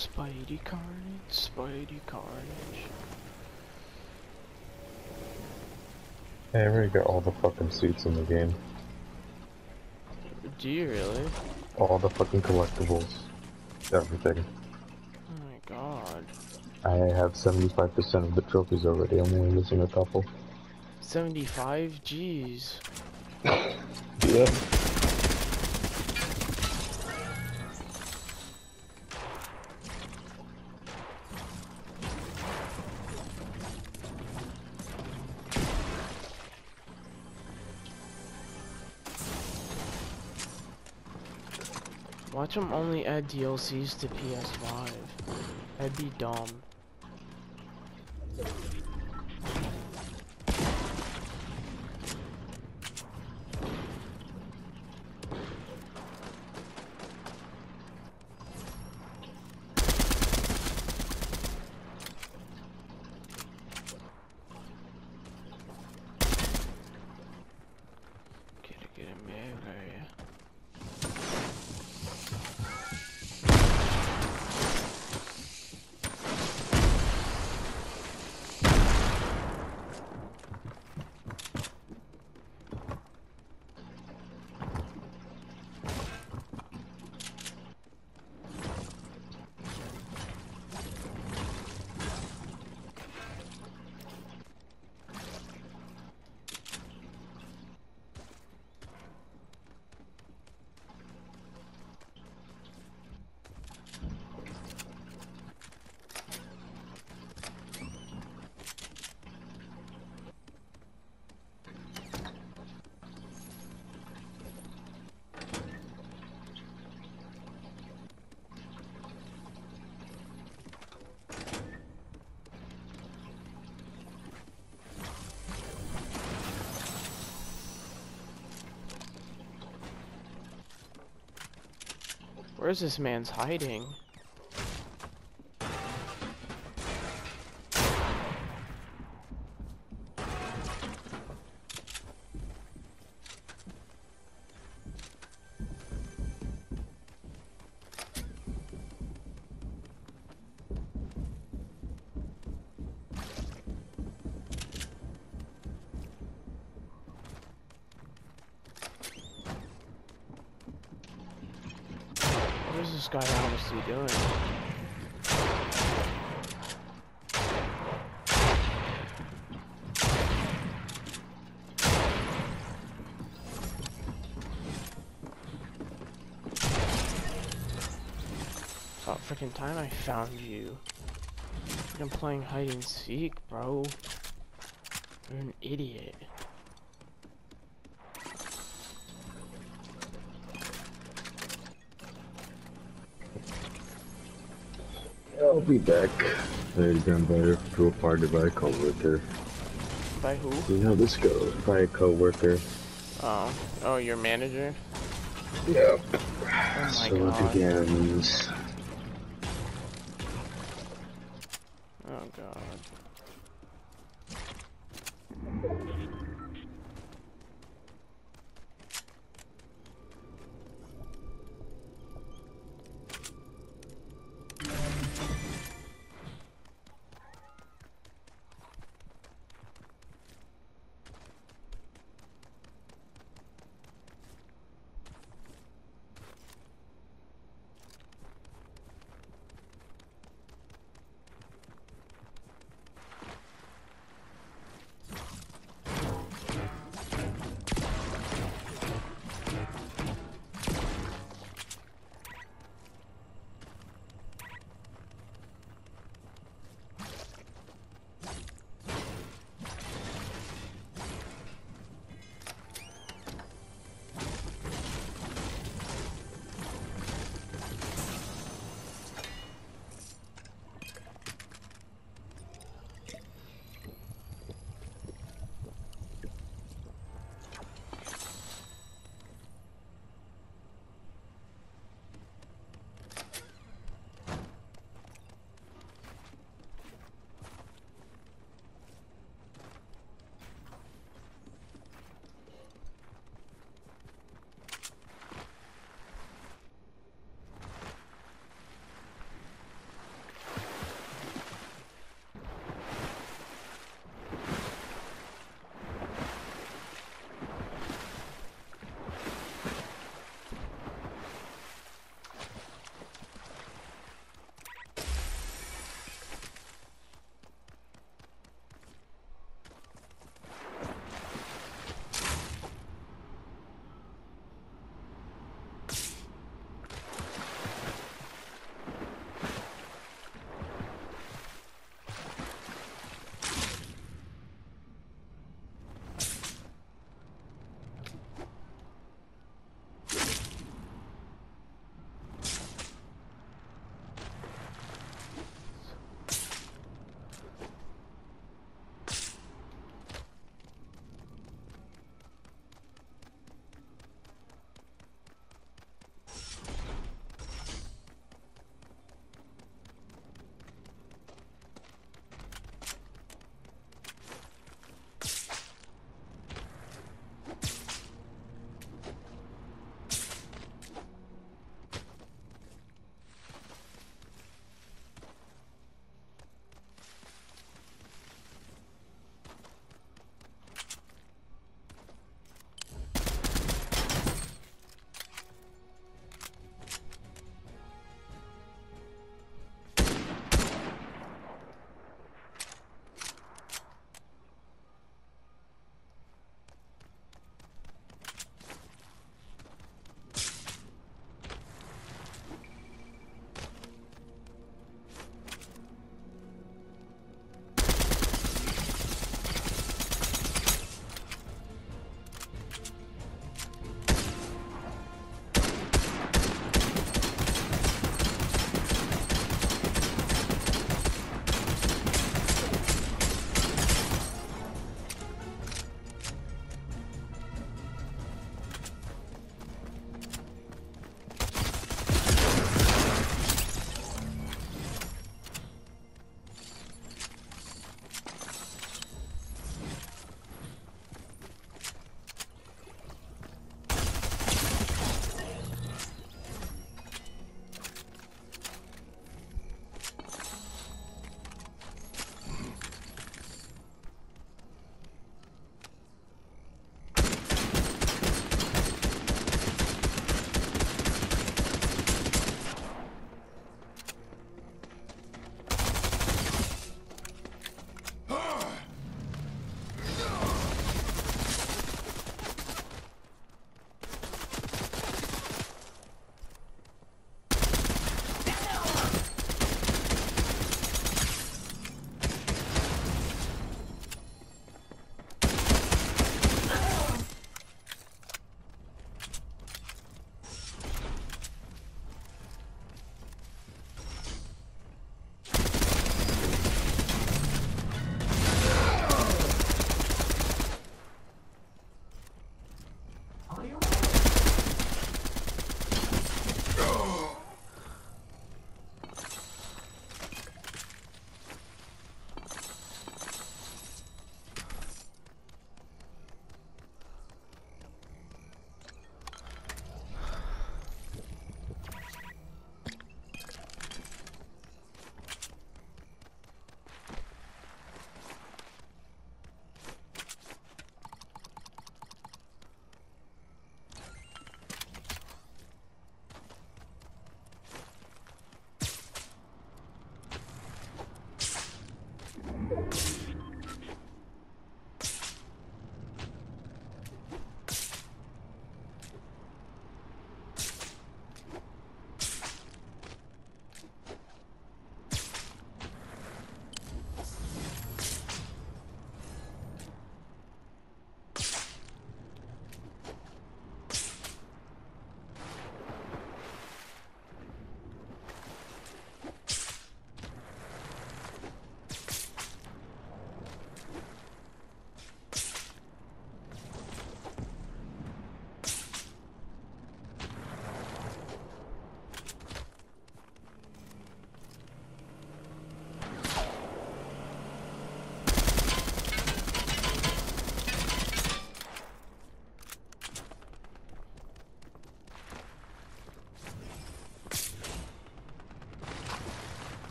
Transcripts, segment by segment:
Spidey carnage, Spidey carnage. Hey, I already got all the fucking suits in the game. Do you really? All the fucking collectibles. Everything. Oh my god. I have 75% of the trophies already, I'm only missing a couple. 75? Jeez. Yeah. Watch them only add DLCs to PS5. That'd be dumb. Where's this man's hiding? This guy honestly doing? About freaking time I found you. I'm playing hide and seek, bro. You're an idiot. I'll be back. Later down by pool party by a coworker. By who? See how this goes. By a coworker. Oh, oh, your manager? Yep. Oh my so god. it begins.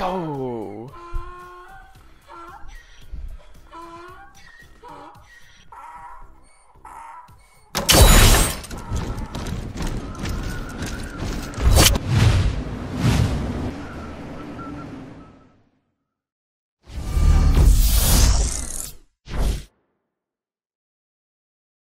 Tchau!